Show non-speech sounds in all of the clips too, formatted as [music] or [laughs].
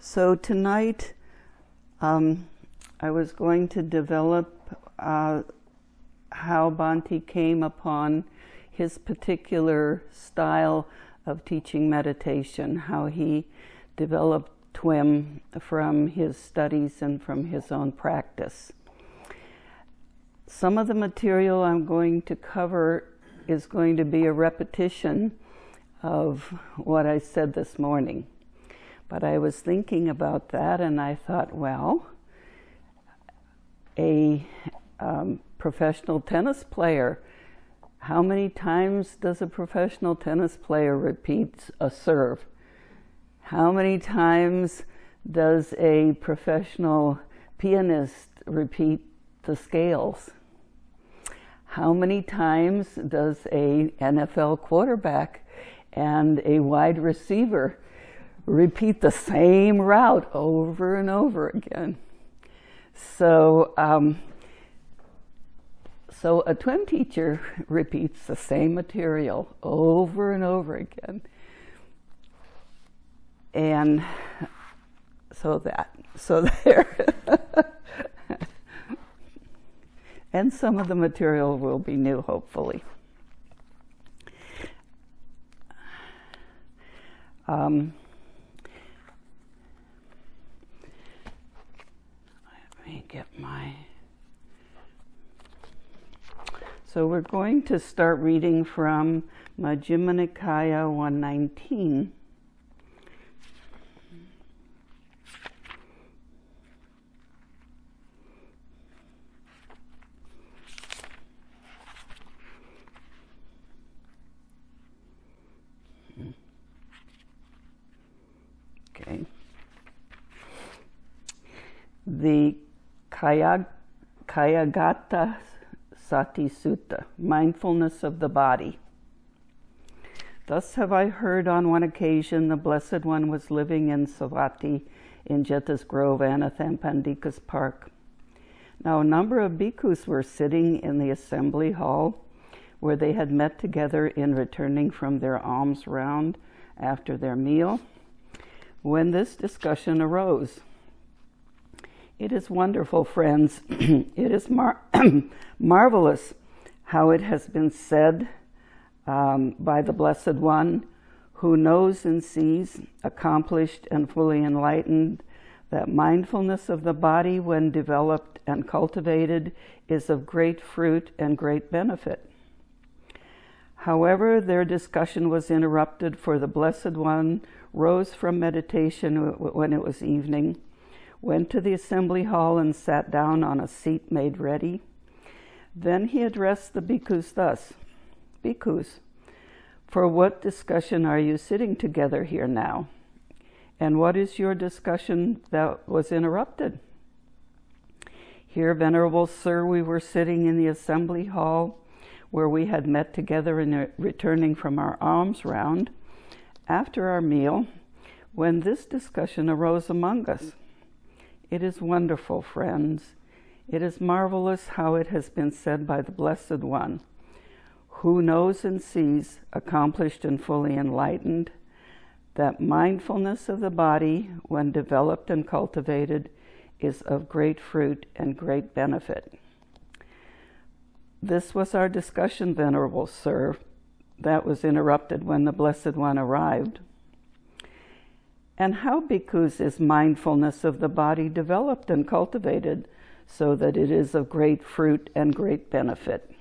So tonight, um, I was going to develop uh, how Bhante came upon his particular style of teaching meditation, how he developed TWIM from his studies and from his own practice. Some of the material I'm going to cover is going to be a repetition of what I said this morning. But I was thinking about that and I thought, well, a um, professional tennis player, how many times does a professional tennis player repeat a serve? How many times does a professional pianist repeat the scales? How many times does a NFL quarterback and a wide receiver repeat the same route over and over again? So, um, so a TWIM teacher [laughs] repeats the same material over and over again. And so that, so [laughs] there. and some of the material will be new, hopefully. Um, let me get my. So we're going to start reading from Majjhima Nikaya 119. Okay. The Kaya, Kayagata Sati Sutta, mindfulness of the body. Thus have I heard on one occasion the Blessed One was living in Savatthi in Jeta's Grove, Anathapindika's Park. Now, a number of bhikkhus were sitting in the assembly hall where they had met together in returning from their alms round after their meal when this discussion arose. It is wonderful, friends. [clears throat] it is mar- [clears throat] marvelous how it has been said um, by the Blessed One, who knows and sees, accomplished and fully enlightened, that mindfulness of the body, when developed and cultivated, is of great fruit and great benefit. However, their discussion was interrupted, for the Blessed One rose from meditation when it was evening, went to the assembly hall and sat down on a seat made ready. Then he addressed the bhikkhus thus Bhikkhus, for what discussion are you sitting together here now? And what is your discussion that was interrupted? Here, Venerable Sir, we were sitting in the assembly hall where we had met together in returning from our alms round after our meal when this discussion arose among us. It is wonderful, friends. It is marvelous how it has been said by the Blessed One, who knows and sees, accomplished and fully enlightened, that mindfulness of the body, when developed and cultivated, is of great fruit and great benefit. This was our discussion, Venerable Sir, that was interrupted when the Blessed One arrived. And how, bhikkhus, is mindfulness of the body developed and cultivated so that it is of great fruit and great benefit?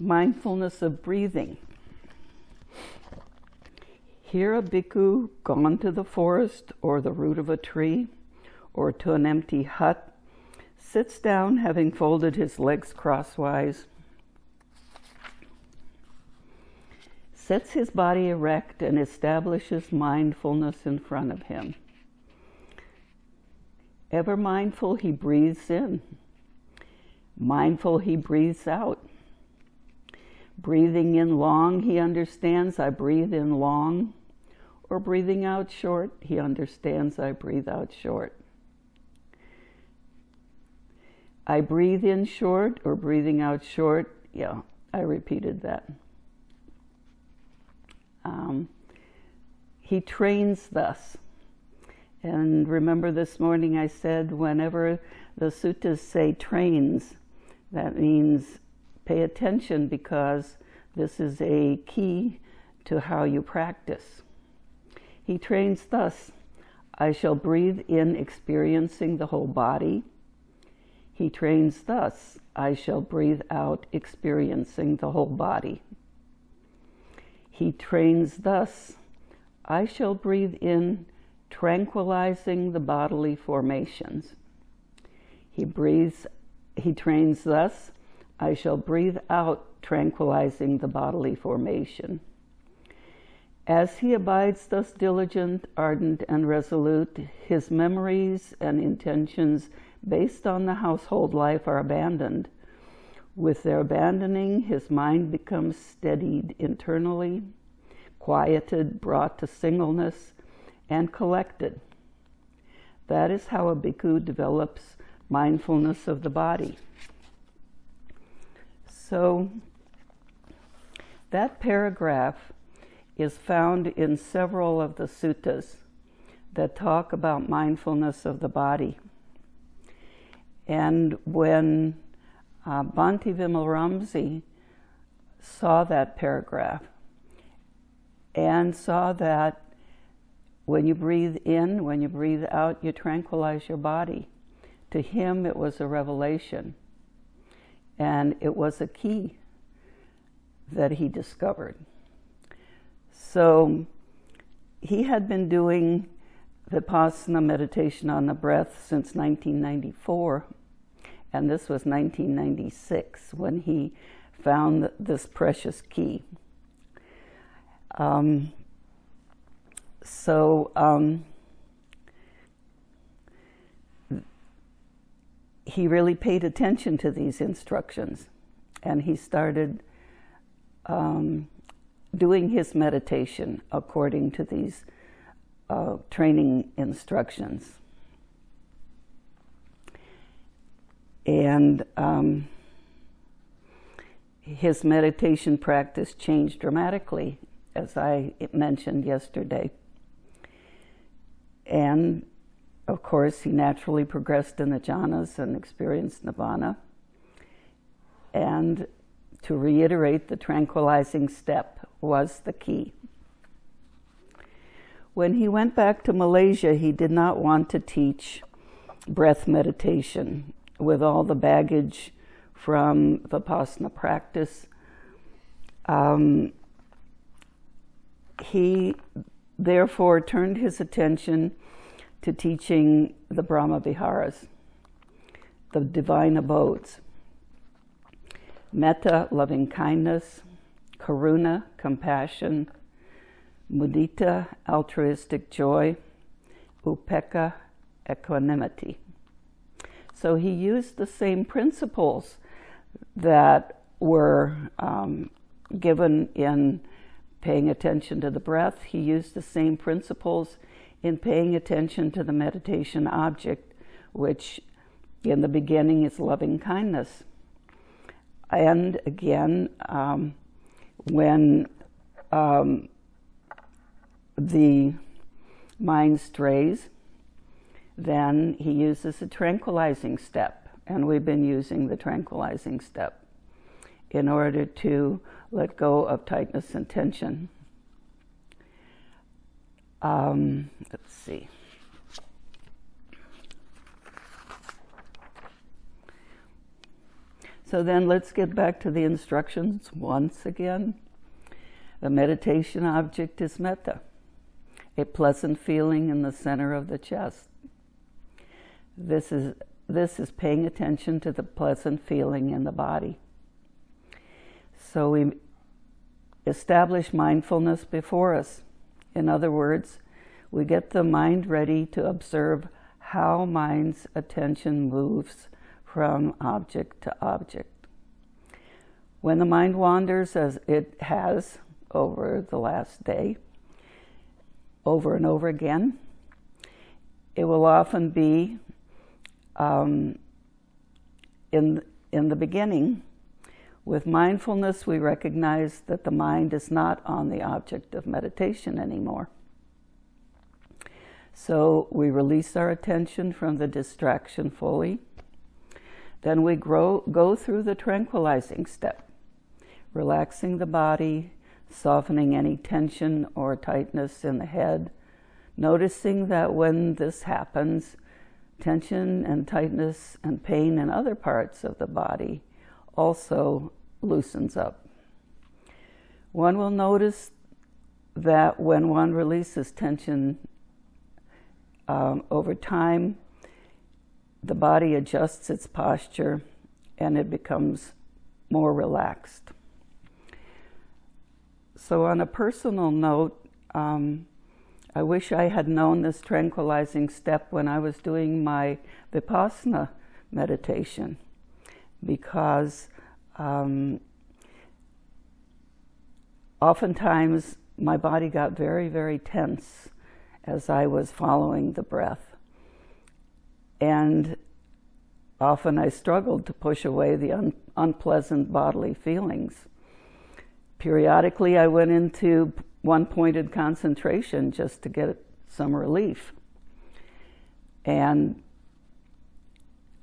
mindfulness of breathing. Here, a bhikkhu gone to the forest or the root of a tree or to an empty hut sits down, having folded his legs crosswise, sets his body erect, and establishes mindfulness in front of him. Ever mindful, he breathes in. Mindful, he breathes out. Breathing in long, he understands I breathe in long, or breathing out short, he understands I breathe out short. I breathe in short or breathing out short, yeah, I repeated that. Um, he trains thus. And remember this morning I said whenever the suttas say trains, that means pay attention because this is a key to how you practice. He trains thus I shall breathe in, experiencing the whole body. He trains thus I shall breathe out, experiencing the whole body. He trains thus I shall breathe in, tranquilizing the bodily formations. He breathes, he trains thus, I shall breathe out, tranquilizing the bodily formation. As he abides thus diligent, ardent, and resolute, his memories and intentions based on the household life are abandoned. With their abandoning, his mind becomes steadied internally, quieted, brought to singleness, and collected. That is how a bhikkhu develops mindfulness of the body. So, that paragraph is found in several of the suttas that talk about mindfulness of the body. And when uh, Bhante saw that paragraph and saw that when you breathe in, when you breathe out, you tranquilize your body. To him, it was a revelation. And it was a key that he discovered. So he had been doing the Vipassana meditation on the breath since 1994, and this was 1996 when he found this precious key. Um, so um, he really paid attention to these instructions and he started um, doing his meditation according to these uh, training instructions. And um, his meditation practice changed dramatically, as I mentioned yesterday. And of course, he naturally progressed in the jhanas and experienced nirvana. And to reiterate, the tranquilizing step was the key. When he went back to Malaysia, he did not want to teach breath meditation with all the baggage from Vipassana practice. Um, he therefore turned his attention to teaching the Brahma Viharas, the divine abodes. Metta, loving kindness, karuna, compassion, mudita, altruistic joy, upekkha, equanimity. So he used the same principles that were um, given in paying attention to the breath. He used the same principles in paying attention to the meditation object, which in the beginning is loving kindness. And again, um, when um, the mind strays, then he uses a tranquilizing step. And we've been using the tranquilizing step in order to let go of tightness and tension. Um, let's see. So then let's get back to the instructions once again. The meditation object is metta, a pleasant feeling in the center of the chest. This is, this is paying attention to the pleasant feeling in the body. So we establish mindfulness before us. In other words, we get the mind ready to observe how mind's attention moves from object to object. When the mind wanders, as it has over the last day, over and over again. It will often be um, in, in the beginning. With mindfulness, we recognize that the mind is not on the object of meditation anymore. So we release our attention from the distraction fully. Then we grow, go through the tranquilizing step, relaxing the body, softening any tension or tightness in the head, noticing that when this happens, tension and tightness and pain in other parts of the body also loosens up. One will notice that when one releases tension um, over time, the body adjusts its posture and it becomes more relaxed. So, on a personal note, um, I wish I had known this tranquilizing step when I was doing my Vipassana meditation because um, oftentimes my body got very, very tense as I was following the breath. And often I struggled to push away the un- unpleasant bodily feelings. Periodically, I went into one pointed concentration just to get some relief. And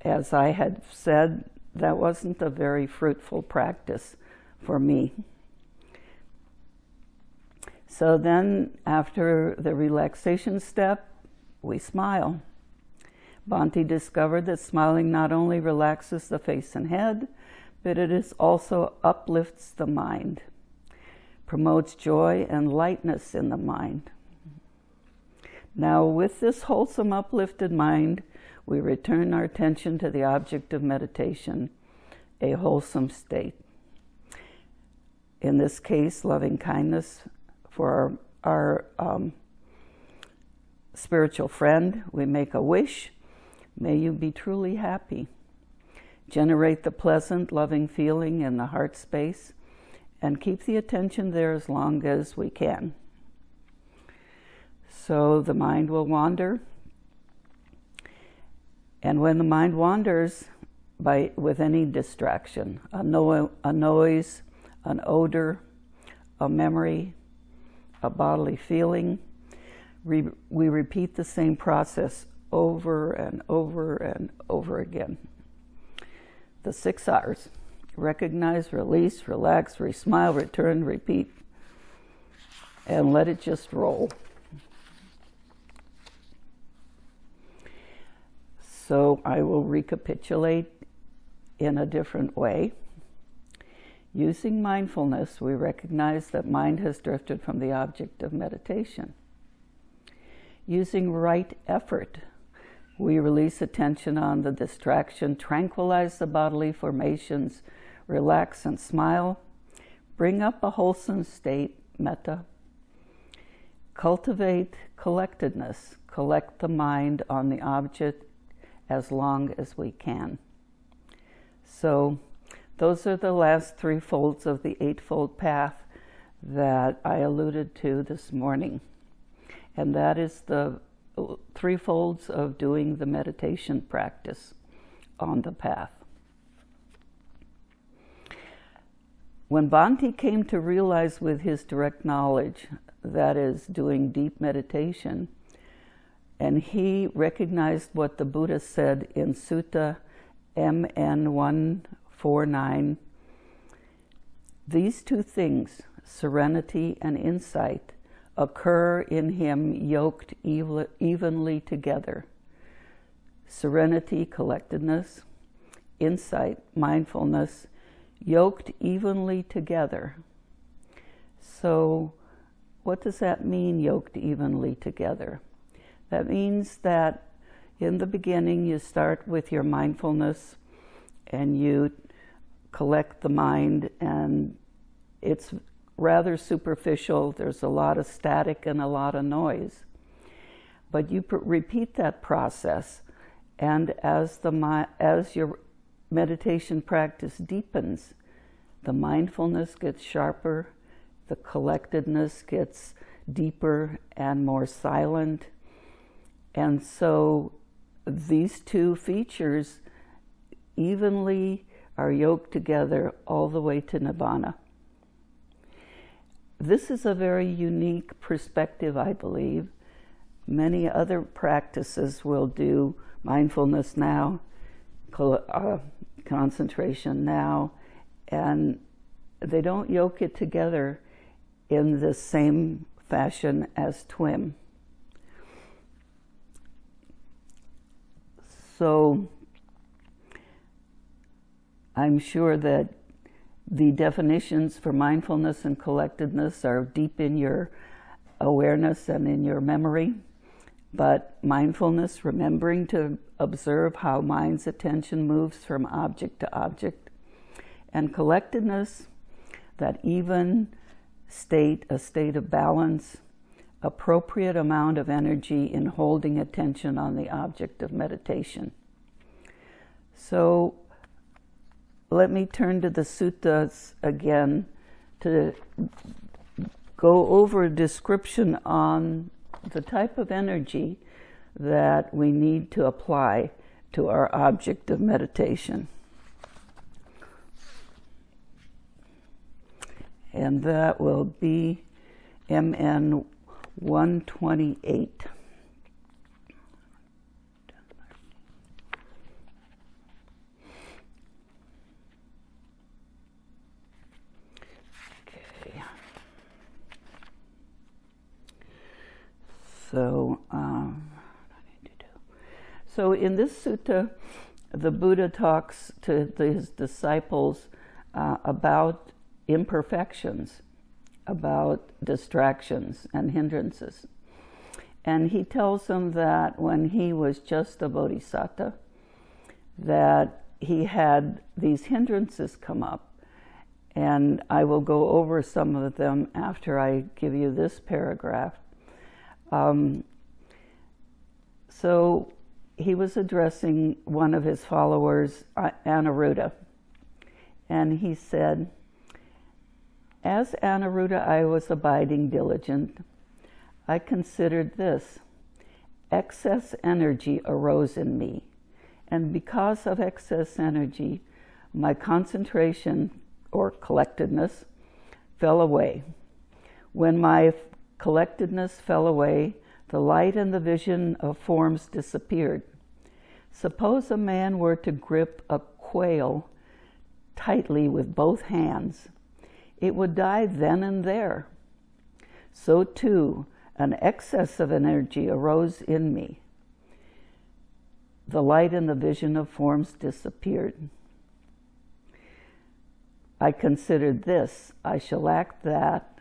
as I had said, that wasn't a very fruitful practice for me. So then, after the relaxation step, we smile. Bhante discovered that smiling not only relaxes the face and head, but it is also uplifts the mind promotes joy and lightness in the mind. Now, with this wholesome, uplifted mind, we return our attention to the object of meditation, a wholesome state. In this case, loving kindness for our, our um, spiritual friend. We make a wish. May you be truly happy. Generate the pleasant, loving feeling in the heart space and keep the attention there as long as we can. So the mind will wander. And when the mind wanders by, with any distraction, a, no, a noise, an odor, a memory, a bodily feeling, we, we repeat the same process over and over and over again. The six R's recognize, release, relax, resmile, return, repeat, and let it just roll. So I will recapitulate in a different way. Using mindfulness, we recognize that mind has drifted from the object of meditation. Using right effort, we release attention on the distraction, tranquilize the bodily formations, relax and smile, bring up a wholesome state, metta. Cultivate collectedness, collect the mind on the object as long as we can. So, those are the last three folds of the Eightfold Path that I alluded to this morning. And that is the three folds of doing the meditation practice on the path. When Bhante came to realize with his direct knowledge, that is, doing deep meditation, and he recognized what the Buddha said in Sutta MN 149 these two things, serenity and insight, occur in him yoked evenly together. Serenity, collectedness, insight, mindfulness, yoked evenly together. So, what does that mean, yoked evenly together? That means that in the beginning you start with your mindfulness and you collect the mind, and it's rather superficial. There's a lot of static and a lot of noise. But you repeat that process, and as, the, as your meditation practice deepens, the mindfulness gets sharper, the collectedness gets deeper and more silent. And so these two features evenly are yoked together all the way to nirvana. This is a very unique perspective, I believe. Many other practices will do mindfulness now, uh, concentration now, and they don't yoke it together in the same fashion as TWIM. So I'm sure that the definitions for mindfulness and collectedness are deep in your awareness and in your memory. But mindfulness, remembering to observe how mind's attention moves from object to object, and collectedness, that even state, a state of balance, appropriate amount of energy in holding attention on the object of meditation. So let me turn to the suttas again to go over a description on the type of energy that we need to apply to our object of meditation. And that will be MN 128. So, um, so in this sutta, the Buddha talks to his disciples uh, about imperfections, about distractions and hindrances. And he tells them that when he was just a bodhisattva, that he had these hindrances come up. And I will go over some of them after I give you this paragraph. Um, so he was addressing one of his followers, Anuruddha, and he said, As Anuruddha I was abiding diligent, I considered this. Excess energy arose in me, and because of excess energy, my concentration or collectedness fell away. When my collectedness fell away, the light and the vision of forms disappeared. Suppose a man were to grip a quail tightly with both hands, it would die then and there. So too, an excess of energy arose in me. The light and the vision of forms disappeared. I considered this, I shall act that,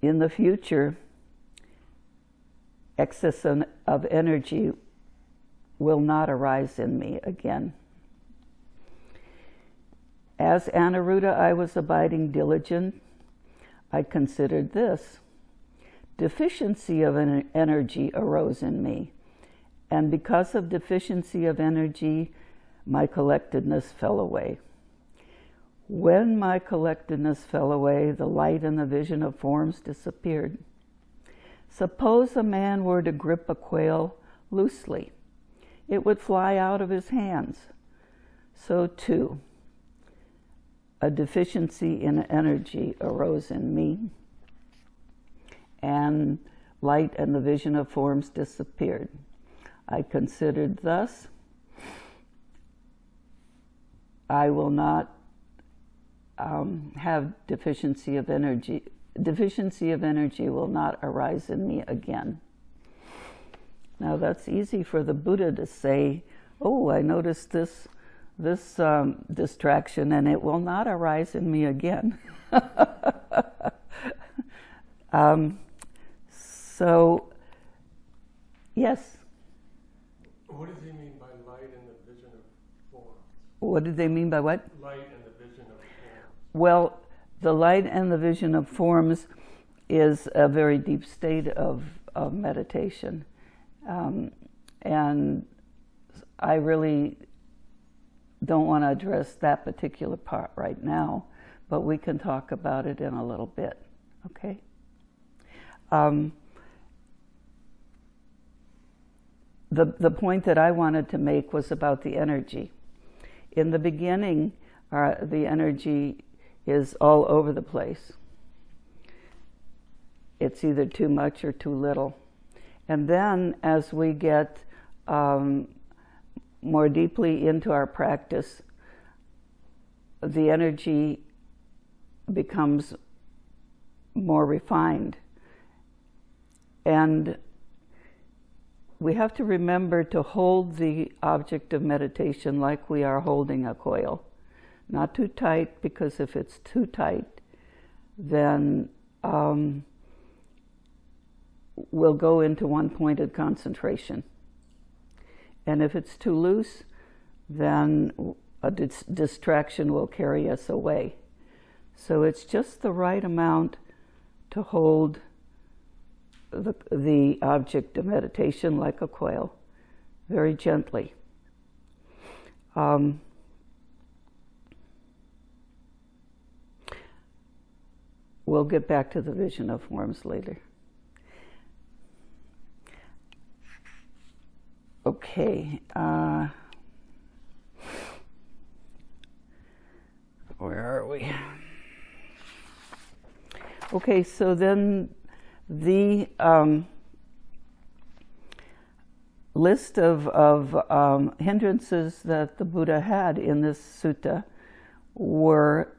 in the future, excess of energy will not arise in me again. As Anuruddha, I was abiding diligent. I considered this. Deficiency of energy arose in me, and because of deficiency of energy, my collectedness fell away. When my collectedness fell away, the light and the vision of forms disappeared. Suppose a man were to grip a quail loosely, it would fly out of his hands. So too, a deficiency in energy arose in me, and light and the vision of forms disappeared. I considered thus, I will not um, have deficiency of energy, deficiency of energy will not arise in me again. Now that's easy for the Buddha to say, "Oh, I noticed this this um, distraction, and it will not arise in me again." [laughs] um, so, yes. What does he mean by light and the vision of form? What did they mean by what? Light well, the light and the vision of forms is a very deep state of, of meditation. Um, and I really don't want to address that particular part right now, but we can talk about it in a little bit, okay? Um, the, the point that I wanted to make was about the energy. In the beginning, uh, the energy is all over the place. It's either too much or too little. And then as we get um, more deeply into our practice, the energy becomes more refined. And we have to remember to hold the object of meditation like we are holding a coil. Not too tight, because if it's too tight, then um, we'll go into one pointed concentration. And if it's too loose, then a dis- distraction will carry us away. So it's just the right amount to hold the, the object of meditation like a coil, very gently. Um, we'll get back to the vision of forms later. Okay. Uh, where are we? Okay, so then the um, list of, of um, hindrances that the Buddha had in this sutta were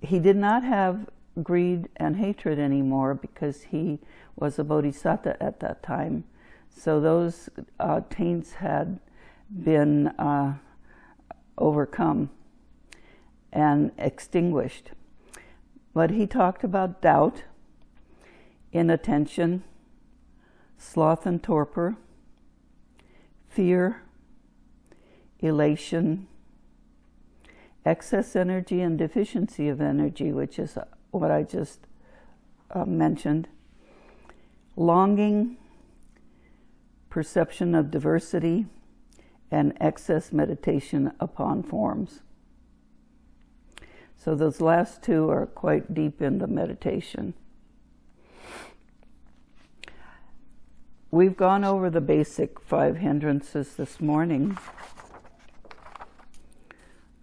he did not have greed and hatred anymore because he was a bodhisattva at that time. So those uh, taints had been uh, overcome and extinguished. But he talked about doubt, inattention, sloth and torpor, fear, elation, excess energy and deficiency of energy, which is what I just uh, mentioned, longing, perception of diversity, and excess meditation upon forms. So those last two are quite deep in the meditation. We've gone over the basic five hindrances this morning.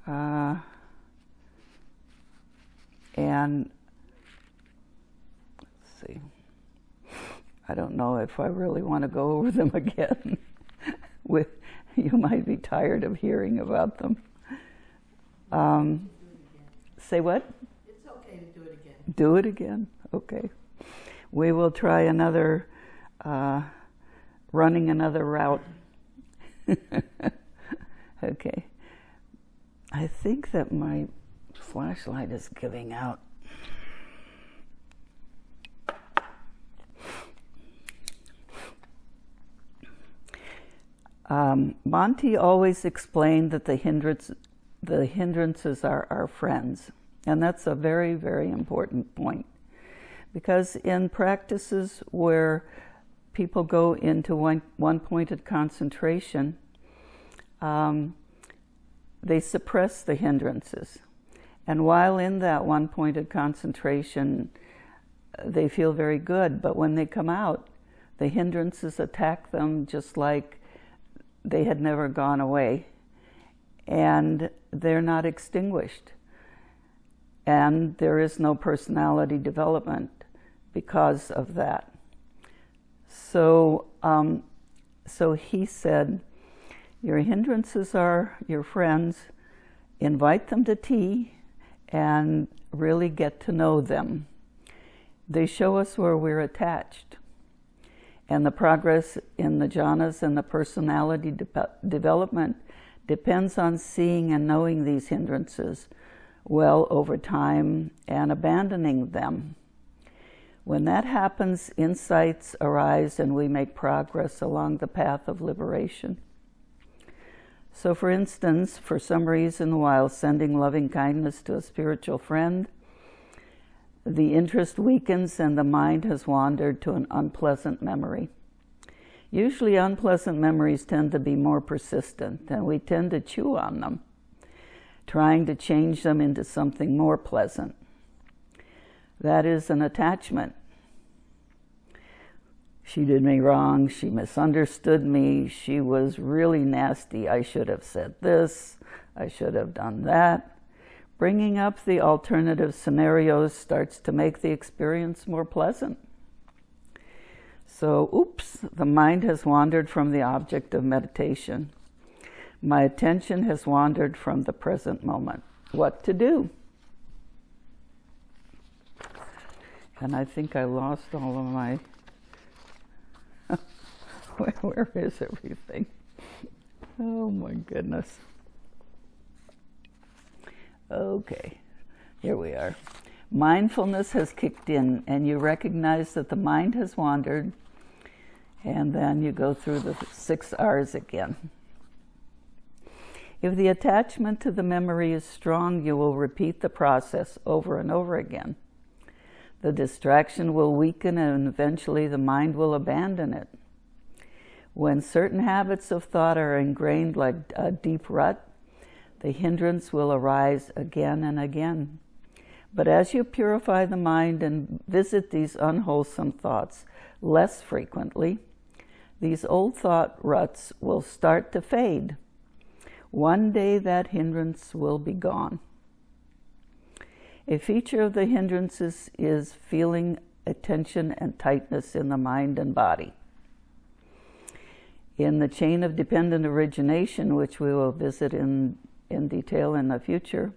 Uh, and let's see. I don't know if I really want to go over them [laughs] again. With you might be tired of hearing about them. Um, say what? It's okay to do it again. Do it again. Okay. We will try another, uh, running another route. [laughs] okay. I think that my flashlight is giving out. Um, Bhante always explained that the, hindrance, the hindrances are our friends. And that's a very, very important point. Because in practices where people go into one, one pointed concentration, um, they suppress the hindrances. And while in that one pointed concentration, they feel very good, but when they come out, the hindrances attack them just like they had never gone away. And they're not extinguished. And there is no personality development because of that. So, um, so he said, Your hindrances are your friends, invite them to tea and really get to know them. They show us where we're attached. And the progress in the jhanas and the personality de- development depends on seeing and knowing these hindrances well over time and abandoning them. When that happens, insights arise and we make progress along the path of liberation. So, for instance, for some reason, while sending loving kindness to a spiritual friend, the interest weakens and the mind has wandered to an unpleasant memory. Usually, unpleasant memories tend to be more persistent and we tend to chew on them. trying to change them into something more pleasant. That is an attachment. She did me wrong. She misunderstood me. She was really nasty. I should have said this. I should have done that. Bringing up the alternative scenarios starts to make the experience more pleasant. So, oops, the mind has wandered from the object of meditation. My attention has wandered from the present moment. What to do? And I think I lost all of my. [laughs] where, is everything? Oh my goodness. Okay, here we are. Mindfulness has kicked in, and you recognize that the mind has wandered, and then you go through the six R's again. If the attachment to the memory is strong, you will repeat the process over and over again. The distraction will weaken, and eventually the mind will abandon it. When certain habits of thought are ingrained like a deep rut, the hindrance will arise again and again. But as you purify the mind and visit these unwholesome thoughts less frequently, these old thought ruts will start to fade. One day that hindrance will be gone. A feature of the hindrances is feeling a tension and tightness in the mind and body. In the chain of dependent origination, which we will visit in in detail in the future,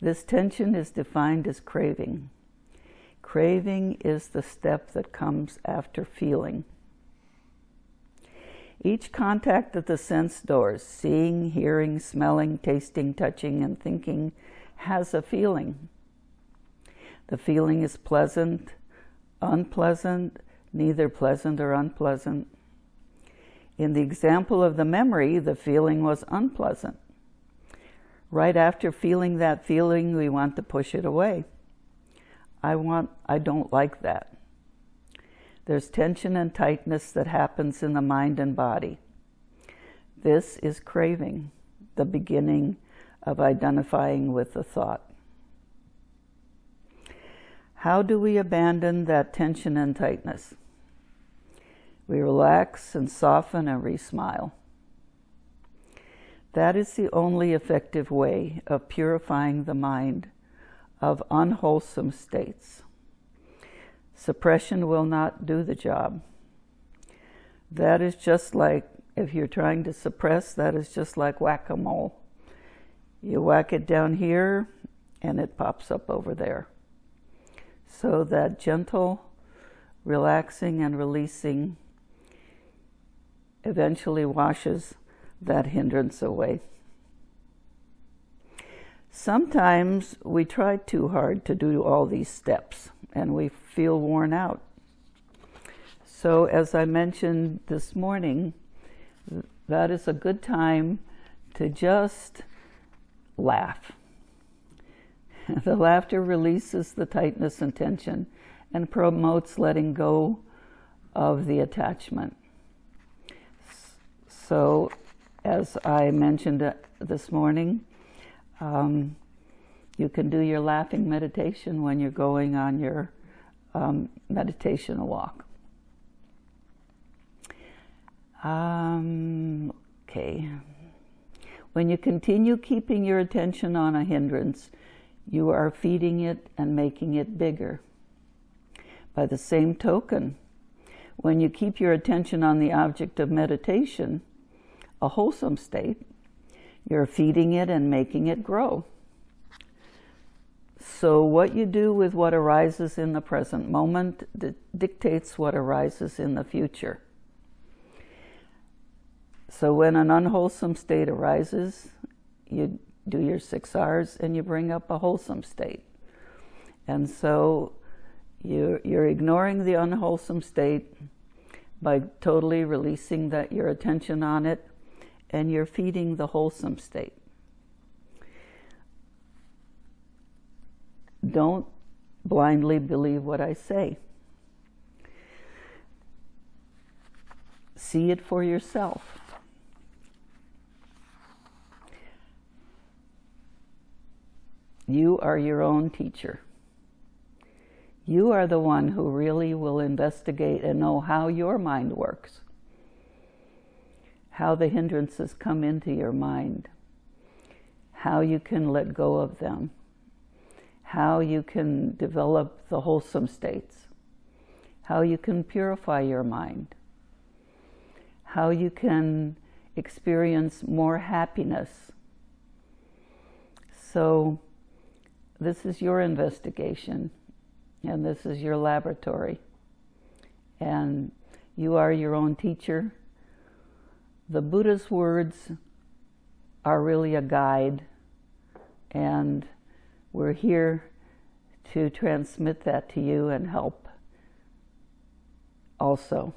this tension is defined as craving. Craving is the step that comes after feeling. Each contact of the sense doors, seeing, hearing, smelling, tasting, touching, and thinking, has a feeling. The feeling is pleasant, unpleasant, neither pleasant or unpleasant. In the example of the memory, the feeling was unpleasant. Right after feeling that feeling, we want to push it away. I want, I don't like that. There's tension and tightness that happens in the mind and body. This is craving, the beginning of identifying with the thought. How do we abandon that tension and tightness? We relax and soften and re smile. That is the only effective way of purifying the mind of unwholesome states. Suppression will not do the job. That is just like, if you're trying to suppress, that is just like whack a mole. You whack it down here and it pops up over there. So that gentle relaxing and releasing eventually washes that hindrance away. Sometimes we try too hard to do all these steps and we feel worn out. So, as I mentioned this morning, that is a good time to just laugh. [laughs] the laughter releases the tightness and tension and promotes letting go of the attachment. So, as I mentioned uh, this morning, um, you can do your laughing meditation when you're going on your um, meditation walk. Um, okay. When you continue keeping your attention on a hindrance, you are feeding it and making it bigger. By the same token, when you keep your attention on the object of meditation, a wholesome state, you're feeding it and making it grow. So, what you do with what arises in the present moment dictates what arises in the future. So, when an unwholesome state arises, you do your six R's and you bring up a wholesome state. And so, you're, you're ignoring the unwholesome state by totally releasing that your attention on it and you're feeding the wholesome state. Don't blindly believe what I say. See it for yourself. You are your own teacher. You are the one who really will investigate and know how your mind works, how the hindrances come into your mind, how you can let go of them, how you can develop the wholesome states, how you can purify your mind, how you can experience more happiness. So, this is your investigation, and this is your laboratory. And you are your own teacher. The Buddha's words are really a guide, and we're here to transmit that to you and help also.